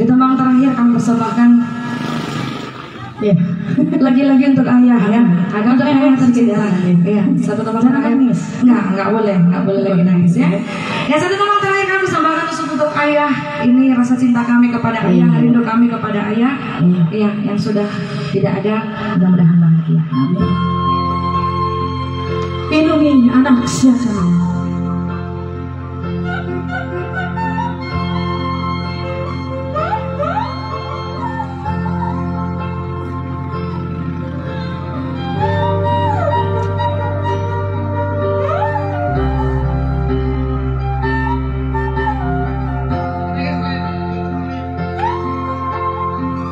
Di tembang terakhir kami persembahkan Ya, lagi-lagi untuk ayah ya. Agak untuk ayah tercinta. Iya, satu tembang terakhir. Enggak, enggak boleh, enggak boleh lagi nangis ya. Ya satu tembang terakhir kami persembahkan untuk ayah. Ini rasa cinta kami kepada ayah, rindu kami kepada ayah. Iya, yang sudah tidak ada, mudah-mudahan bahagia. Lindungi anak siapa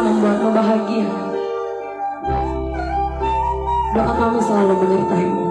membuatmu bahagia. Doa kami selalu menyertaimu.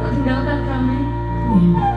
Kau tinggalkan kami. Iya.